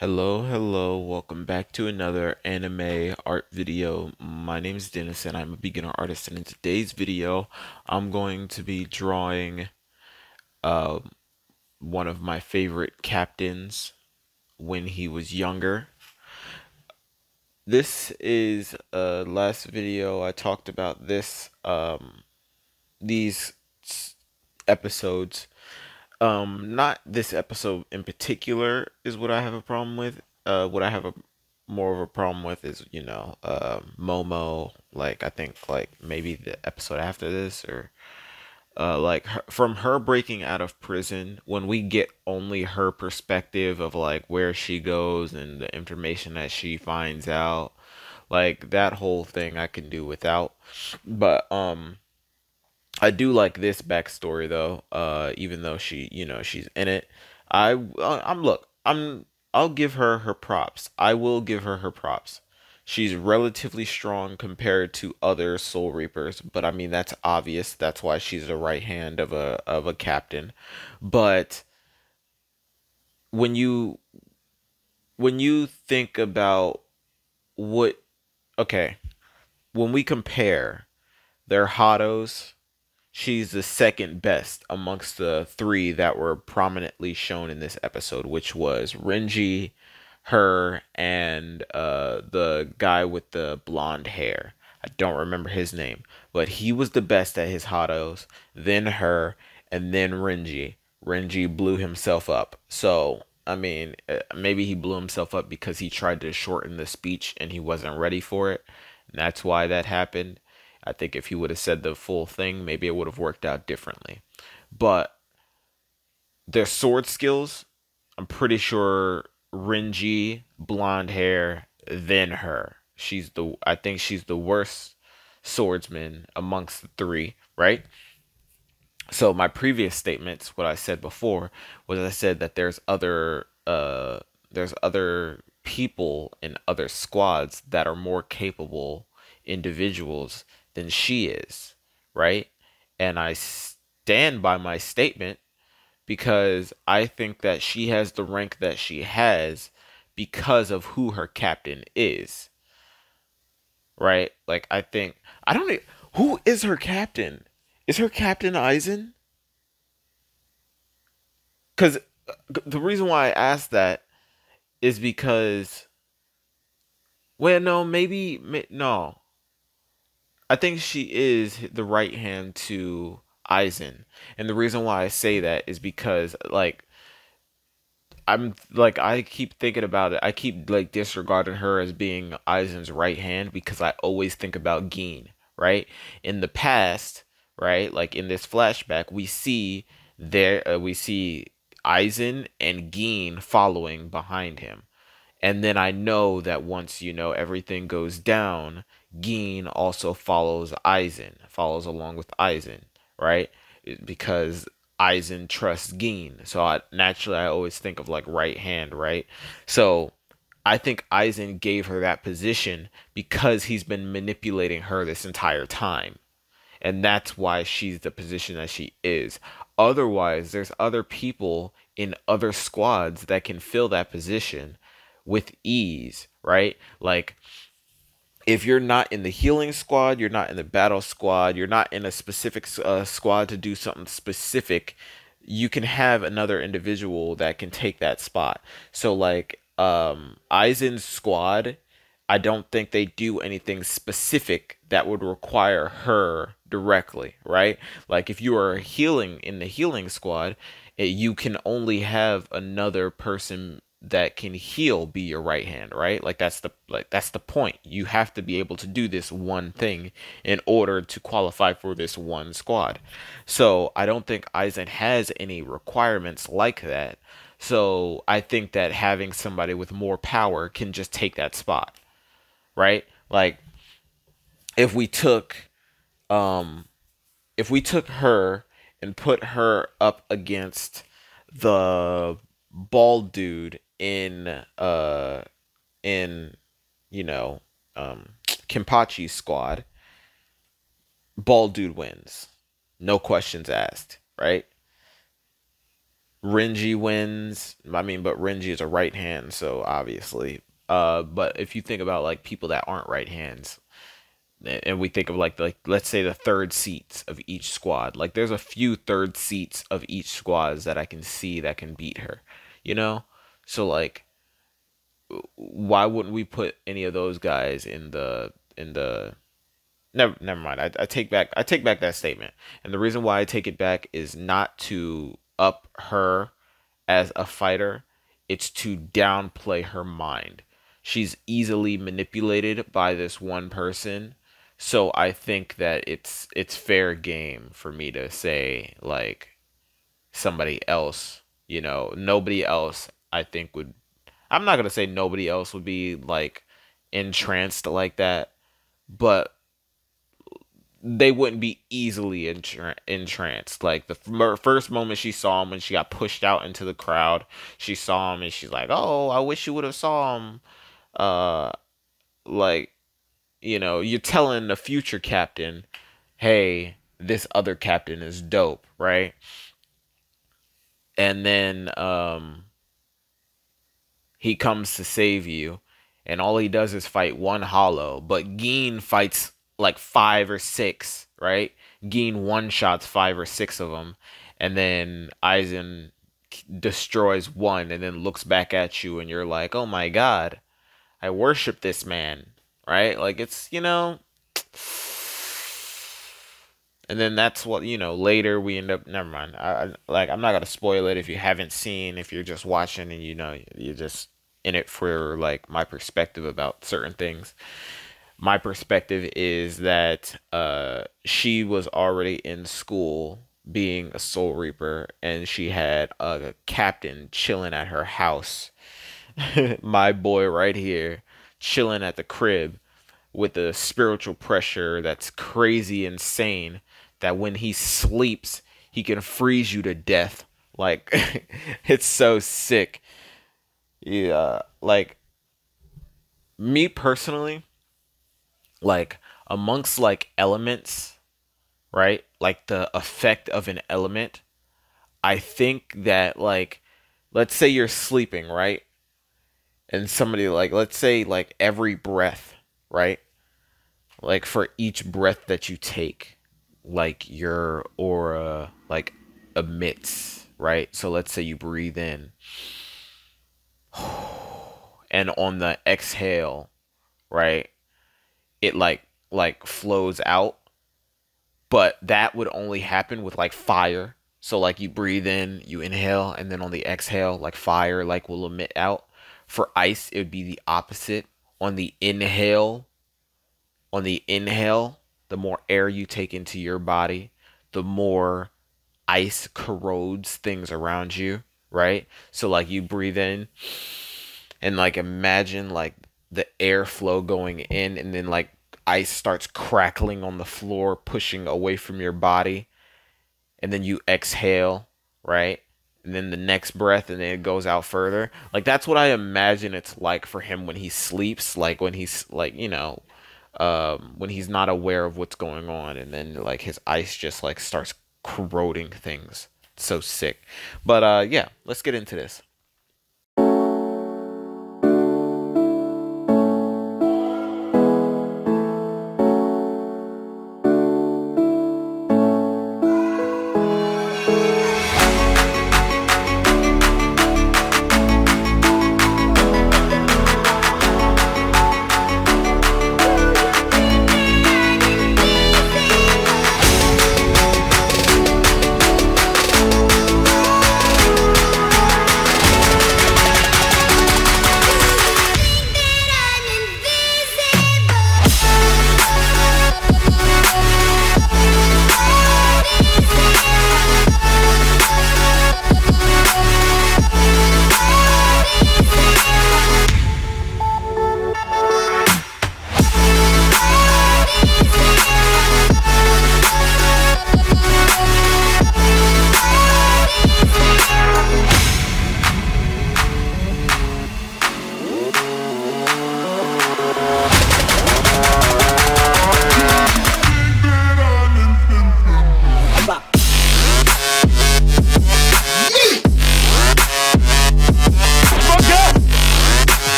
Hello, hello, welcome back to another anime art video. My name is Dennis and I'm a beginner artist and in today's video I'm going to be drawing uh, one of my favorite captains when he was younger. This is uh last video I talked about this um these episodes um, not this episode in particular is what I have a problem with. Uh, what I have a more of a problem with is you know, uh, Momo. Like I think like maybe the episode after this or uh, like her, from her breaking out of prison when we get only her perspective of like where she goes and the information that she finds out like that whole thing i can do without but um I do like this backstory though. Uh, even though she, you know, she's in it. I, uh, I'm look. I'm. I'll give her her props. I will give her her props. She's relatively strong compared to other Soul Reapers, but I mean that's obvious. That's why she's the right hand of a of a captain. But when you when you think about what okay, when we compare their Hados she's the second best amongst the three that were prominently shown in this episode, which was Renji, her, and uh, the guy with the blonde hair. I don't remember his name, but he was the best at his Hados, then her, and then Renji. Renji blew himself up. So, I mean, uh, maybe he blew himself up because he tried to shorten the speech and he wasn't ready for it. And that's why that happened. I think if he would have said the full thing, maybe it would have worked out differently. But their sword skills, I'm pretty sure Renji, blonde hair, then her. She's the I think she's the worst swordsman amongst the three, right? So my previous statements, what I said before, was I said that there's other uh there's other people in other squads that are more capable individuals than she is, right? And I stand by my statement because I think that she has the rank that she has because of who her captain is. Right? Like I think I don't know who is her captain? Is her captain Aizen? Cuz uh, the reason why I asked that is because well no maybe no I think she is the right hand to Aizen. And the reason why I say that is because like I'm like I keep thinking about it. I keep like disregarding her as being Aizen's right hand because I always think about Gin, right? In the past, right? Like in this flashback, we see there uh, we see Aizen and Gin following behind him. And then I know that once you know everything goes down, Gin also follows Aizen, follows along with Aizen, right? Because Aizen trusts Gin. So I, naturally, I always think of like right hand, right? So I think Eisen gave her that position because he's been manipulating her this entire time. And that's why she's the position that she is. Otherwise, there's other people in other squads that can fill that position with ease, right? Like if you're not in the healing squad, you're not in the battle squad, you're not in a specific uh, squad to do something specific, you can have another individual that can take that spot. So like um Aizen's squad, I don't think they do anything specific that would require her directly, right? Like if you are healing in the healing squad, it, you can only have another person that can heal be your right hand, right? Like that's the like that's the point. You have to be able to do this one thing in order to qualify for this one squad. So I don't think Aizen has any requirements like that. So I think that having somebody with more power can just take that spot. Right? Like if we took um if we took her and put her up against the bald dude in uh in you know um Kenpachi's squad, bald dude wins. No questions asked, right? Renji wins. I mean, but Renji is a right hand, so obviously. Uh, but if you think about like people that aren't right hands, and we think of like like let's say the third seats of each squad, like there's a few third seats of each squads that I can see that can beat her, you know. So like, why wouldn't we put any of those guys in the in the never never mind. I, I take back I take back that statement. And the reason why I take it back is not to up her as a fighter, it's to downplay her mind. She's easily manipulated by this one person. So I think that it's it's fair game for me to say like somebody else, you know, nobody else I think would I'm not to say nobody else would be like entranced like that, but they wouldn't be easily entra- entranced. Like the f- first moment she saw him when she got pushed out into the crowd, she saw him and she's like, "Oh, I wish you would have saw him." Uh, like, you know, you're telling the future captain, "Hey, this other captain is dope," right? And then um, he comes to save you, and all he does is fight one hollow, but Gin fights like five or six, right? Gin one shots five or six of them, and then Aizen destroys one, and then looks back at you, and you're like, "Oh my god, I worship this man," right? Like it's you know. And then that's what you know. Later, we end up. Never mind. I, like I'm not gonna spoil it if you haven't seen. If you're just watching and you know you're just in it for like my perspective about certain things my perspective is that uh, she was already in school being a soul reaper and she had a captain chilling at her house my boy right here chilling at the crib with a spiritual pressure that's crazy insane that when he sleeps he can freeze you to death like it's so sick yeah like me personally like amongst like elements, right? Like the effect of an element, I think that like let's say you're sleeping, right? And somebody like let's say like every breath, right? Like for each breath that you take, like your aura like emits, right? So let's say you breathe in and on the exhale, right? it like like flows out but that would only happen with like fire so like you breathe in you inhale and then on the exhale like fire like will emit out for ice it would be the opposite on the inhale on the inhale the more air you take into your body the more ice corrodes things around you right? So like you breathe in and like imagine like the airflow going in and then like ice starts crackling on the floor pushing away from your body. And then you exhale right? And then the next breath and then it goes out further. Like that's what i imagine it's like for him when he sleeps like when he's like you know um when he's not aware of what's going on and then like his ice just like starts corroding things. So sick. But uh yeah let's get into this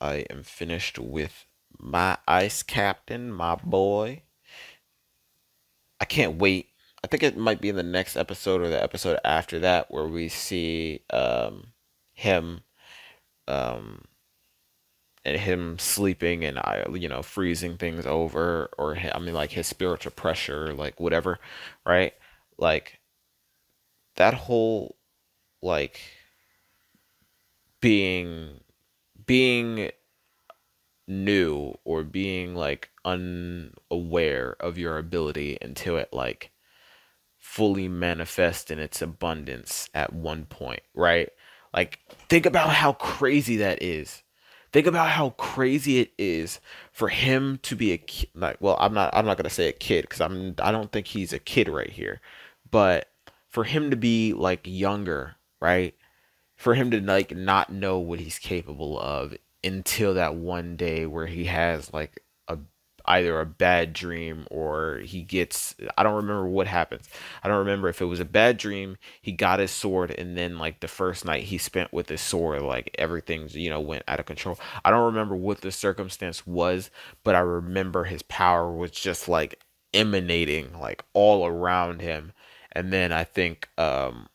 I am finished with my ice captain, my boy. I can't wait. I think it might be in the next episode or the episode after that where we see um, him um, and him sleeping and I, you know, freezing things over, or I mean, like his spiritual pressure, like whatever, right? Like that whole like being being new or being like unaware of your ability until it like fully manifests in its abundance at one point, right? Like think about how crazy that is. Think about how crazy it is for him to be a kid. Like, well, I'm not. I'm not gonna say a kid because I'm. I don't think he's a kid right here. But for him to be like younger, right? For him to like not know what he's capable of until that one day where he has like a either a bad dream or he gets I don't remember what happens. I don't remember if it was a bad dream, he got his sword and then like the first night he spent with his sword like everything's, you know, went out of control. I don't remember what the circumstance was, but I remember his power was just like emanating like all around him. And then I think um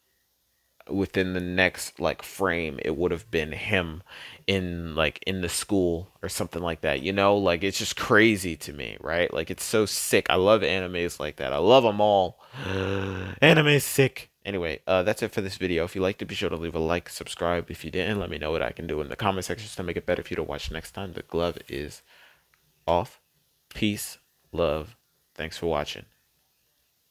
within the next like frame it would have been him in like in the school or something like that you know? Like it's just crazy to me right? Like it's so sick. I love animes like that. I love them all. Anime sick. Anyway uh that's it for this video. If you liked it be sure to leave a like subscribe if you didn't. Let me know what i can do in the comment section to make it better for you to watch next time. The glove is off. Peace love. Thanks for watching